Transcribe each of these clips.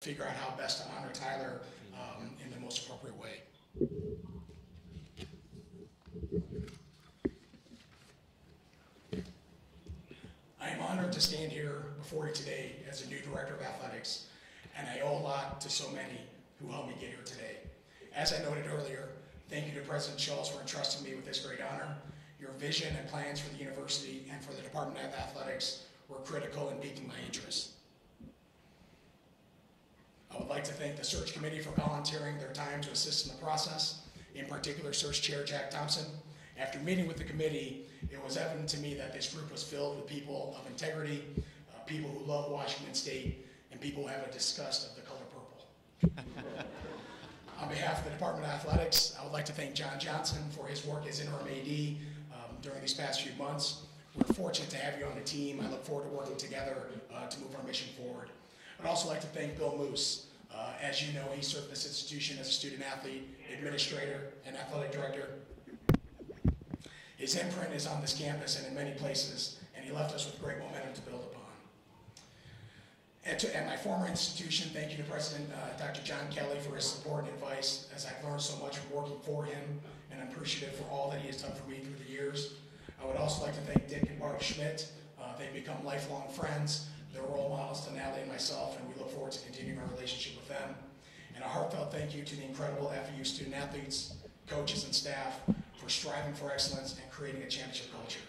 figure out how best to honor Tyler um, in the most appropriate way. I am honored to stand here before you today as a new director of athletics, and I owe a lot to so many who helped me get here today. As I noted earlier, thank you to President Schulz for entrusting me with this great honor. Your vision and plans for the university and for the Department of Athletics were critical in piquing my interest. I would like to thank the search committee for volunteering their time to assist in the process, in particular search chair Jack Thompson. After meeting with the committee, it was evident to me that this group was filled with people of integrity, uh, people who love Washington State, and people who have a disgust of the color purple. On behalf of the Department of Athletics, I would like to thank John Johnson for his work as interim AD um, during these past few months. We're fortunate to have you on the team. I look forward to working together uh, to move our mission forward. I'd also like to thank Bill Moos. Uh, as you know, he served this institution as a student athlete, administrator, and athletic director. His imprint is on this campus and in many places, and he left us with great momentum to build upon. At, to, at my former institution, thank you to President uh, Dr. John Kelly for his support and advice, as I've learned so much from working for him, and I'm appreciative for all that he has done for me through the years. I would also like to thank Dick and Mark Schmidt. Uh, they've become lifelong friends. They're role models to Natalie and myself, and we look forward to continuing our relationship with them. And a heartfelt thank you to the incredible FAU student athletes, coaches, and staff for striving for excellence and creating a championship culture.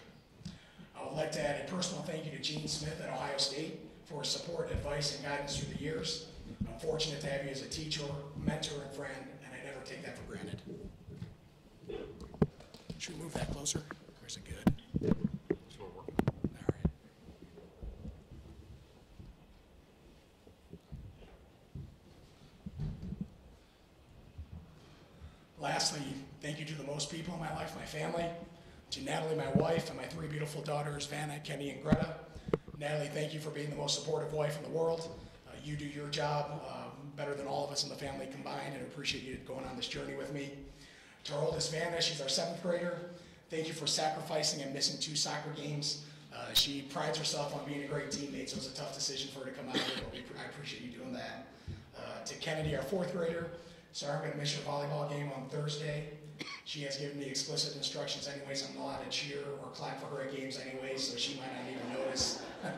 I would like to add a personal thank you to Gene Smith at Ohio State for his support, advice, and guidance through the years. I'm fortunate to have you as a teacher, mentor, and friend, and I never take that for granted. Should we move that closer? Is it good? All right. Lastly, thank you to the most people in my life, my family, to Natalie, my wife, and my three beautiful daughters, Vanna, Kenny, and Greta. Natalie, thank you for being the most supportive wife in the world. Uh, you do your job um, better than all of us in the family combined, and I appreciate you going on this journey with me. To our oldest Vanna, she's our seventh grader. Thank you for sacrificing and missing two soccer games. Uh, she prides herself on being a great teammate, so it was a tough decision for her to come out here, but I appreciate you doing that. Uh, to Kennedy, our fourth grader, sorry I'm going to miss your volleyball game on Thursday. She has given me explicit instructions anyways, I'm not allowed to cheer or clap for her at games anyway, so she might not even notice.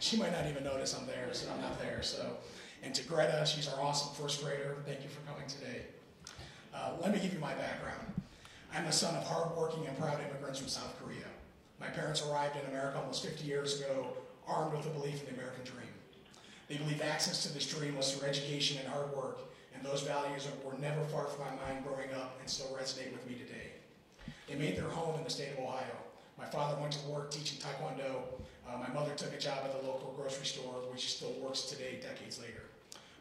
she might not even notice I'm there, so I'm not there. So, And to Greta, she's our awesome first grader. Thank you for coming today. Uh, let me give you my background. I'm the son of hardworking and proud immigrants from South Korea. My parents arrived in America almost 50 years ago, armed with a belief in the American dream. They believed access to this dream was through education and hard work, and those values were never far from my mind growing up and still resonate with me today. They made their home in the state of Ohio. My father went to work teaching Taekwondo. Uh, my mother took a job at the local grocery store, which she still works today, decades later.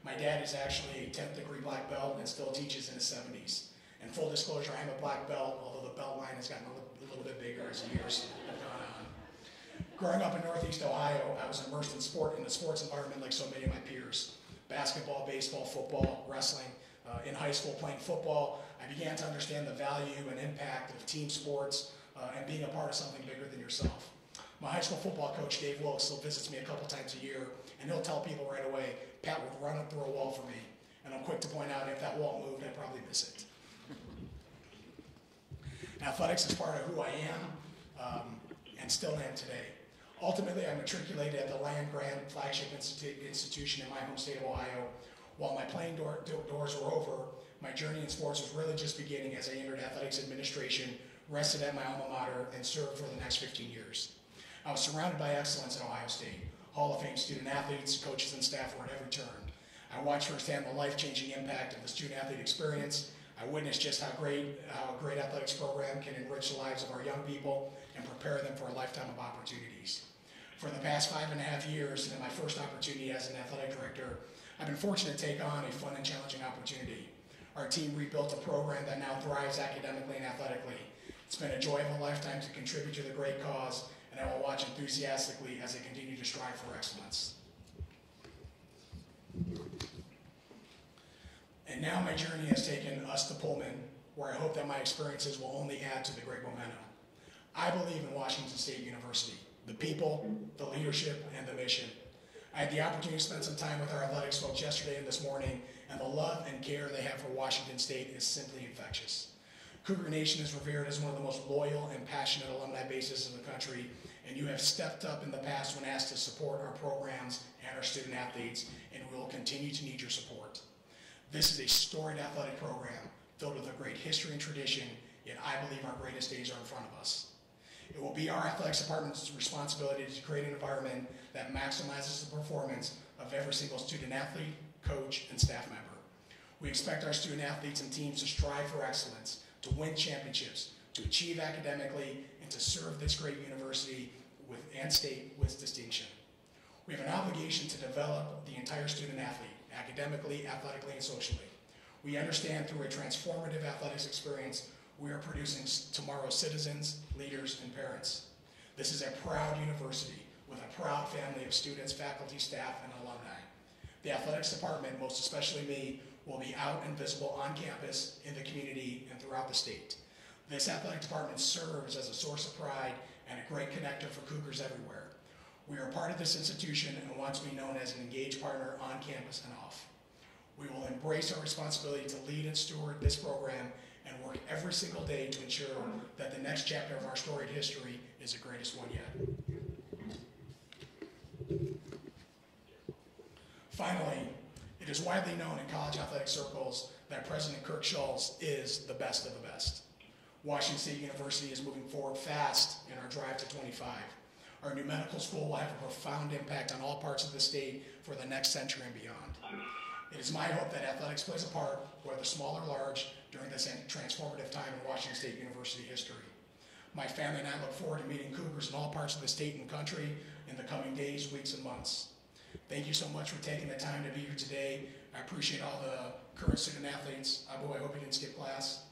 My dad is actually a 10th degree black belt and still teaches in his 70s. And full disclosure, I'm a black belt, although the belt line has gotten a little, a little bit bigger as years have gone on. Growing up in Northeast Ohio, I was immersed in sport in a sports environment like so many of my peers. Basketball, baseball, football, wrestling. Uh, in high school, playing football, I began to understand the value and impact of team sports uh, and being a part of something bigger than yourself. My high school football coach, Dave Wilkes, still visits me a couple times a year, and he'll tell people right away, Pat would run up through a wall for me. And I'm quick to point out if that wall moved, I'd probably miss it. Athletics is part of who I am um, and still am today. Ultimately, I matriculated at the land grant flagship institu- institution in my home state of Ohio. While my playing door, do- doors were over, my journey in sports was really just beginning as I entered athletics administration, rested at my alma mater, and served for the next 15 years. I was surrounded by excellence at Ohio State. Hall of Fame student athletes, coaches, and staff were at every turn. I watched firsthand the life-changing impact of the student athlete experience. I witnessed just how great how a great athletics program can enrich the lives of our young people and prepare them for a lifetime of opportunities. For the past five and a half years, and my first opportunity as an athletic director, I've been fortunate to take on a fun and challenging opportunity. Our team rebuilt a program that now thrives academically and athletically. It's been a joy of a lifetime to contribute to the great cause, and I will watch enthusiastically as they continue to strive for excellence. And now my journey has taken us to Pullman, where I hope that my experiences will only add to the great momentum. I believe in Washington State University, the people, the leadership, and the mission. I had the opportunity to spend some time with our athletics folks yesterday and this morning, and the love and care they have for Washington State is simply infectious. Cougar Nation is revered as one of the most loyal and passionate alumni bases in the country, and you have stepped up in the past when asked to support our programs and our student athletes, and we will continue to need your support. This is a storied athletic program filled with a great history and tradition, yet I believe our greatest days are in front of us. It will be our athletics department's responsibility to create an environment that maximizes the performance of every single student athlete, coach, and staff member. We expect our student athletes and teams to strive for excellence, to win championships, to achieve academically, and to serve this great university with, and state with distinction. We have an obligation to develop the entire student athlete, academically, athletically, and socially. We understand through a transformative athletics experience, we are producing tomorrow's citizens, leaders, and parents. This is a proud university with a proud family of students, faculty, staff, and alumni. The athletics department, most especially me, will be out and visible on campus, in the community, and throughout the state. This athletic department serves as a source of pride and a great connector for Cougars everywhere. We are part of this institution and want to be known as an engaged partner on campus and off. We will embrace our responsibility to lead and steward this program and work every single day to ensure that the next chapter of our storied history is the greatest one yet. Finally, it is widely known in college athletic circles that President Kirk Schulz is the best of the best. Washington State University is moving forward fast in our drive to 25. Our new medical school will have a profound impact on all parts of the state for the next century and beyond. It is my hope that athletics plays a part, whether small or large, during this transformative time in Washington State University history. My family and I look forward to meeting Cougars in all parts of the state and country in the coming days, weeks, and months. Thank you so much for taking the time to be here today. I appreciate all the current student athletes. Abu, I hope you didn't skip class.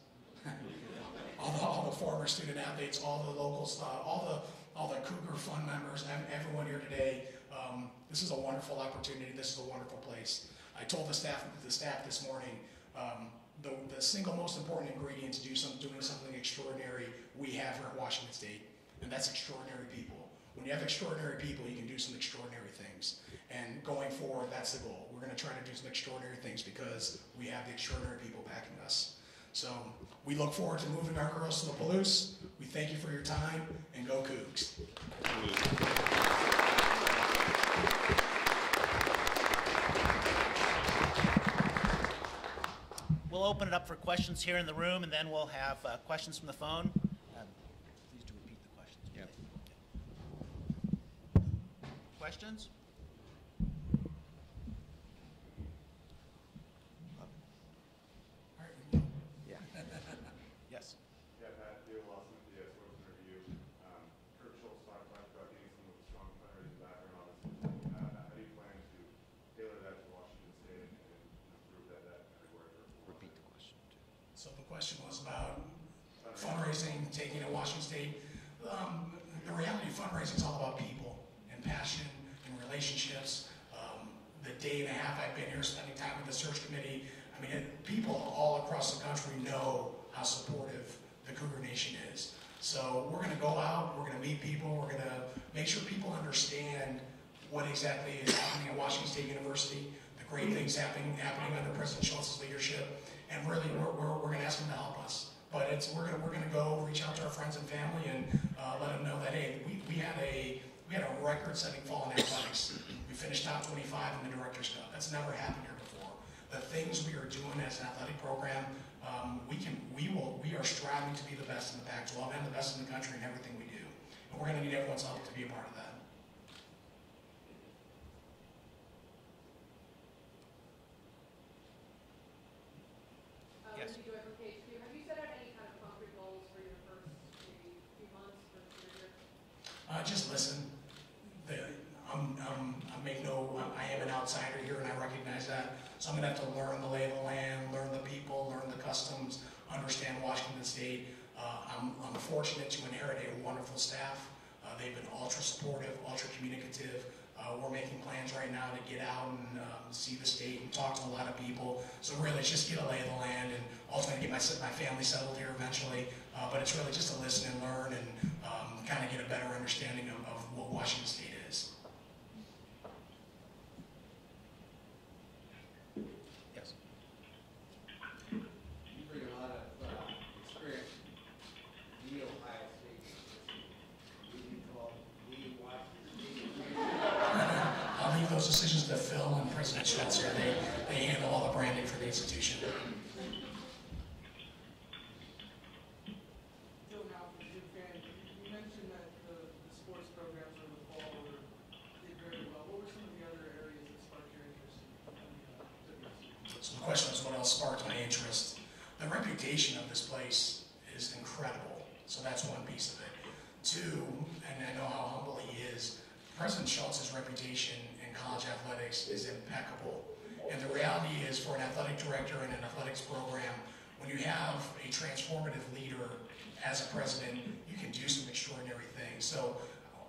all, the, all the former student athletes, all the locals, uh, all the all the Cougar Fund members, everyone here today. Um, this is a wonderful opportunity. This is a wonderful place. I told the staff the staff this morning um, the, the single most important ingredient to do some, doing something extraordinary we have here at Washington State, and that's extraordinary people. When you have extraordinary people, you can do some extraordinary things. And going forward, that's the goal. We're going to try to do some extraordinary things because we have the extraordinary people backing us. So we look forward to moving our girls to the Palouse. We thank you for your time, and go Cougs. We'll open it up for questions here in the room, and then we'll have uh, questions from the phone. Um, Please do repeat the questions. Questions? All right, we can go. Yeah. Yes. Yeah, Pat, Theo Lawson, the Spokesman-Review. Um, Kurt Schulz talked about about getting some of the strong fundraising background, obviously. Uh, how do you plan to tailor that to Washington State and and improve that, that everywhere? Repeat the question. So the question was about fundraising, taking to Washington State. Um, the reality of fundraising is all about people and passion and relationships. Um, the day and a half I've been here spending time with the search committee, I mean, people all across the country know how supportive the Cougar Nation is. So we're going to go out, we're going to meet people, we're going to make sure people understand what exactly is happening at Washington State University, the great things happening happening under President Schulz's leadership, and really we're, we're, we're going to ask them to help us. But it's we're going to we're to go reach out to our friends and family and uh, let them know that hey, we, we had a we had a record-setting fall in athletics. We finished top 25 in the Directors Cup. That's never happened here before. The things we are doing as an athletic program, um, we can we will we are striving to be the best in the Pac-12 and the best in the country in everything we do. And we're going to need everyone's help to be a part of that. Uh, Yes. Lindsay Joy from page two, have you set out any kind of concrete goals for your first maybe few months for your year? Uh, just listen. The, I'm, I'm, I make no, I am an outsider here and I recognize that. So I'm gonna have to learn the lay of the land, learn the people, learn the customs, understand Washington State. Uh, I'm, I'm fortunate to inherit a wonderful staff. Uh, they've been ultra supportive, ultra communicative. Uh, we're making plans right now to get out and um, see the state and talk to a lot of people. So really, it's just get a lay of the land and ultimately get my, my family settled here eventually. Uh, but it's really just to listen and learn and um, kind of get a better understanding of, of what Washington State is. So the question was, what else sparked my interest? The reputation of this place is incredible. So that's one piece of it. Two, and I know how humble he is, President Schulz's reputation in college athletics is impeccable. And the reality is, for an athletic director in an athletics program, when you have a transformative leader as a president, you can do some extraordinary things. So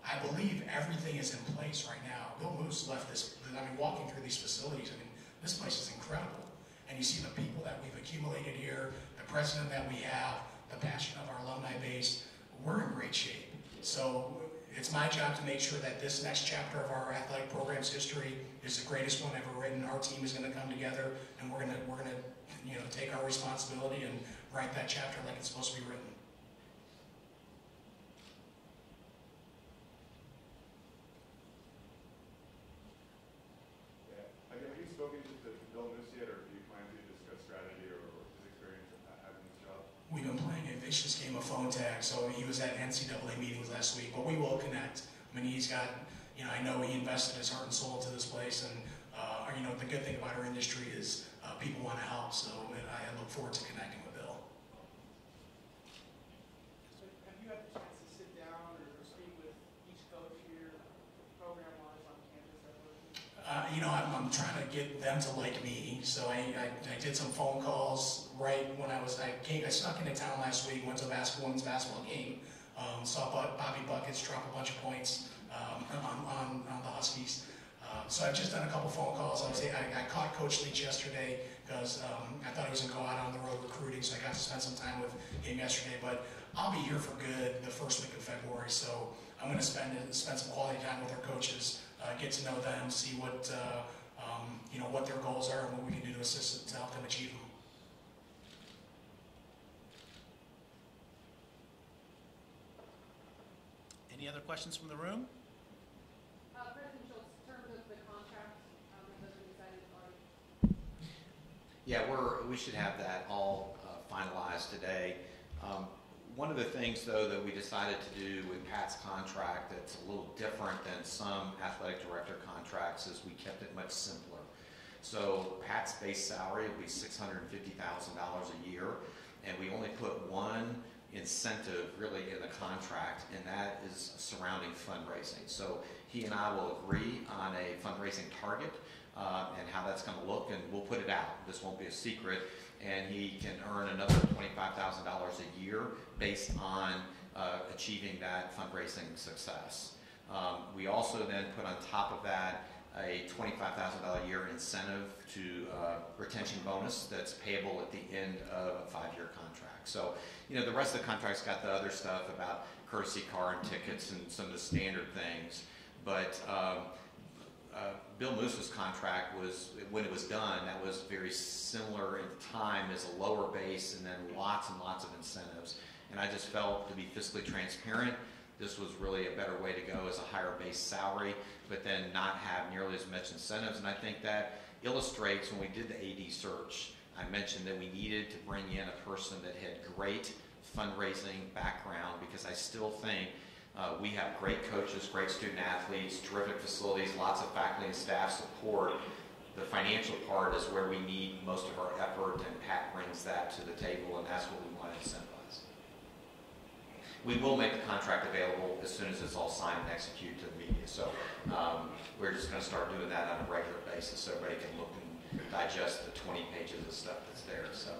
I believe everything is in place right now. Bill Moos left this, I mean, walking through these facilities, I mean, this place is incredible. And you see the people that we've accumulated here, the president that we have, the passion of our alumni base, we're in great shape. So it's my job to make sure that this next chapter of our athletic program's history is the greatest one ever written. Our team is going to come together, and we're going to we're going to you know take our responsibility and write that chapter like it's supposed to be written. Yeah. Have you, have you spoken to, to Bill Moos yet, or do you plan to discuss strategy or, or his experience at having this job? We've been playing a vicious game of phone tag, so he was at NCAA meetings last week, but we will connect. I mean, he's got, you know, I know he invested his heart and soul into this place, and, uh, you know, the good thing about our industry is uh, people want to help, so I look forward to connecting with Bill. So have you had the chance to sit down or speak with each coach here, program-wise on campus? Uh, you know, I'm, I'm trying to get them to like me, so I, I, I did some phone calls right when I was, I came, I snuck into town last week, went to a basketball, women's basketball game, um, saw Bobby Buckets drop a bunch of points, um, on, on, on the Huskies. Uh, so I've just done a couple phone calls, I was, I, I caught Coach Leach yesterday, because, um, I thought he was gonna go out on the road recruiting, so I got to spend some time with him yesterday, but I'll be here for good the first week of February, so I'm gonna spend, spend some quality time with our coaches, uh, get to know them, see what, uh, um, you know, what their goals are and what we can do to assist them to help them achieve them. Any other questions from the room? Uh, President Schulz, terms of the contract, um, that was decided already. Yeah, we're, we should have that all uh, finalized today. Um, One of the things, though, that we decided to do with Pat's contract that's a little different than some athletic director contracts is we kept it much simpler. So Pat's base salary will be six hundred and fifty thousand dollars a year, and we only put one incentive really in the contract, and that is surrounding fundraising. So he and I will agree on a fundraising target, uh, and how that's going to look, and we'll put it out. This won't be a secret, and he can earn another twenty-five thousand dollars a year based on uh, achieving that fundraising success. Um, we also then put on top of that a twenty-five thousand dollar a year incentive to uh, retention bonus that's payable at the end of a five-year contract. So, you know, the rest of the contract's got the other stuff about courtesy car and tickets and some of the standard things, but. Um, uh, Bill Moos's contract was, when it was done, that was very similar in time as a lower base and then lots and lots of incentives. And I just felt to be fiscally transparent, this was really a better way to go as a higher base salary, but then not have nearly as much incentives. And I think that illustrates when we did the AD search, I mentioned that we needed to bring in a person that had great fundraising background because I still think uh, we have great coaches, great student athletes, terrific facilities, lots of faculty and staff support. The financial part is where we need most of our effort, and Pat brings that to the table, and that's what we want to incentivize. We will make the contract available as soon as it's all signed and executed to the media. So um, we're just going to start doing that on a regular basis so everybody can look and digest the 20 pages of stuff that's there. So.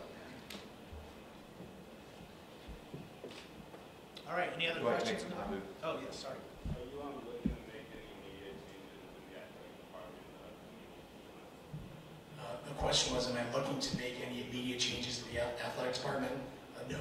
All right, any other Go ahead, questions? Nick. in? Oh, yes, sorry. Are you um, looking to make any immediate changes in the athletic department? uh, Uh, the question was, am I looking to make any immediate changes to the ath- athletic department? Uh, no.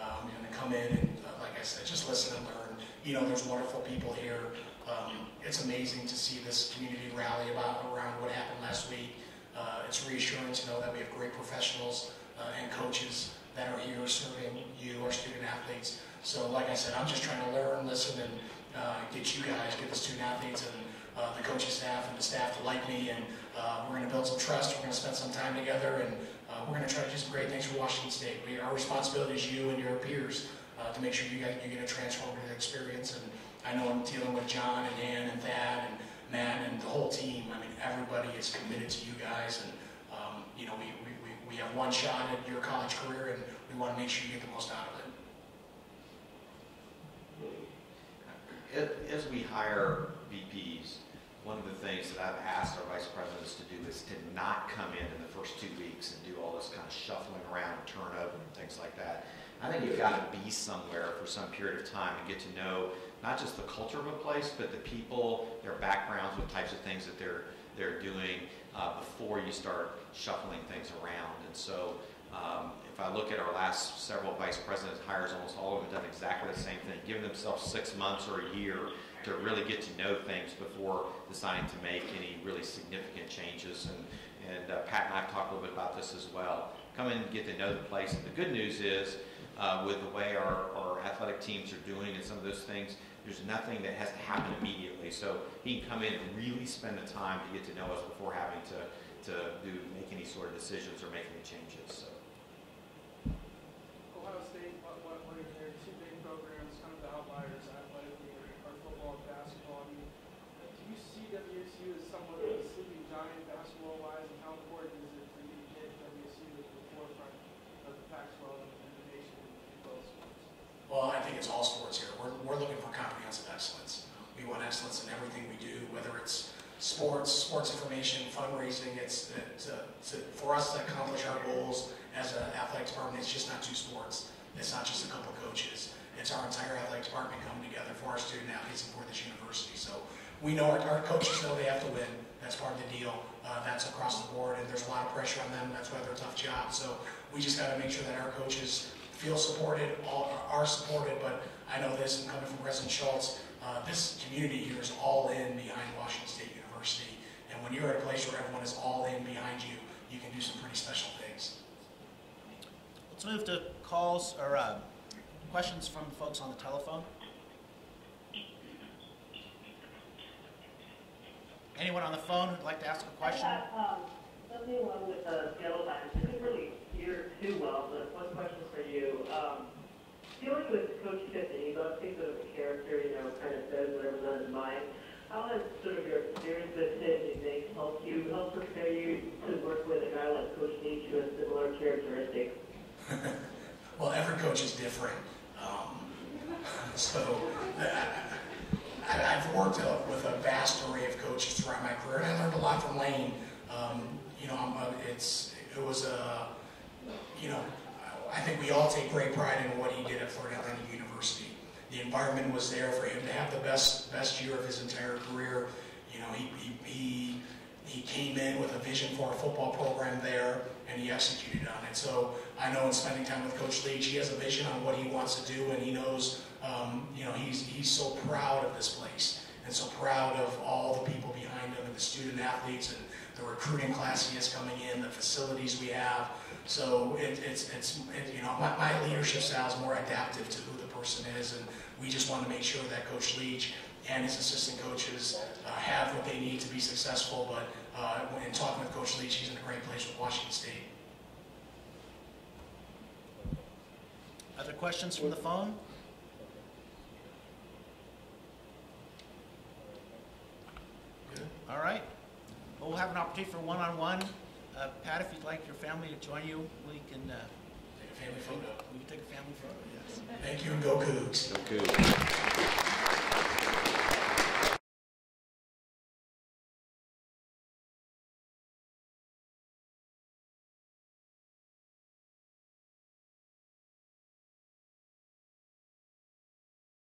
Um, I'm going to come in and, uh, like I said, just listen and learn. You know, there's wonderful people here. Um, it's amazing to see this community rally about around what happened last week. Uh, it's reassuring to know that we have great professionals uh, and coaches that are here serving you, our student athletes. So, like I said, I'm just trying to learn, listen, and uh, get you guys, get the student athletes and uh, the coaching staff and the staff to like me. And uh, we're going to build some trust. We're going to spend some time together, and uh, we're going to try to do some great things for Washington State. We, our responsibility is you and your peers uh, to make sure you guys you get a transformative experience. And I know I'm dealing with John and Ann and Thad and Matt and the whole team. I mean, everybody is committed to you guys, and um, you know we, one shot at your college career, and we want to make sure you get the most out of it. As as we hire VPs, one of the things that I've asked our vice presidents to do is to not come in in the first two weeks and do all this kind of shuffling around, and turnover and things like that. I think you've got to be somewhere for some period of time and get to know not just the culture of a place, but the people, their backgrounds, what types of things that they're, they're doing uh, before you start shuffling things around. And so um, if I look at our last several vice presidents hires, almost all of them have done exactly the same thing, giving themselves six months or a year to really get to know things before deciding to make any really significant changes. And, and uh, Pat and I have talked a little bit about this as well. Come in and get to know the place. And the good news is, uh, with the way our, our athletic teams are doing and some of those things, there's nothing that has to happen immediately. So he can come in and really spend the time to get to know us before having to, to do, make any sort of decisions or make any changes. So. Ohio State, what, what, what are their two big programs, kind of the outliers athletically, are, are football and basketball? I mean, uh, do you see WSU as somewhat of a sleeping giant basketball-wise, and how important is it for you to get WSU to the forefront of the Pac-12 and and the nation in both sports? Well, I think it's all sports here. We're, we're looking for comprehensive excellence. We want excellence in everything we do, whether it's sports, sports information, fundraising. It's to, to, for us to accomplish our goals as an athletic department. It's just not two sports. It's not just a couple coaches. It's our entire athletic department coming together for our student athletes and for this university. So we know our, our coaches know they have to win. That's part of the deal. Uh, that's across the board, and there's a lot of pressure on them. That's why they're a tough job. So we just got to make sure that our coaches feel supported, all are supported. But I know this, and coming from President Schulz, uh, this community here is all in behind Washington State University. And when you're at a place where everyone is all in behind you, you can do some pretty special things. Let's move to calls or uh, questions from folks on the telephone. Anyone on the phone who'd like to ask a question? I have, um, something along with the scale lines. I couldn't really hear too well, but one question for you. Um, dealing with Coach Kiffin, those things of you know, kind of says whatever's on his mind. How has sort of your experience with him, you think, helped you, help prepare you to work with a guy like Coach Leach who has similar characteristics? Well, every coach is different. Um, so I- I've worked with a vast array of coaches throughout my career, and I learned a lot from Lane. Um, you know, it's it was a you know I think we all take great pride in what he did at Florida Atlantic University. The environment was there for him to have the best best year of his entire career. You know, he he, he he came in with a vision for a football program there, and he executed on it. So I know in spending time with Coach Leach, he has a vision on what he wants to do, and he knows, um, you know, he's he's so proud of this place, and so proud of all the people behind him, and the student athletes, and the recruiting class he has coming in, the facilities we have. So it, it's it's it, you know, my, my leadership style is more adaptive to who the person is, and we just want to make sure that Coach Leach and his assistant coaches uh, have what they need to be successful. But uh, in talking with Coach Leach, he's in a great place with Washington State. Other questions from the phone? Good. All right. Well, we'll have an opportunity for one-on-one. Uh, Pat, if you'd like your family to join you, we can, uh, Family photo. We can take a family photo, yes. Thank you, and go Cougs. Go Cougs.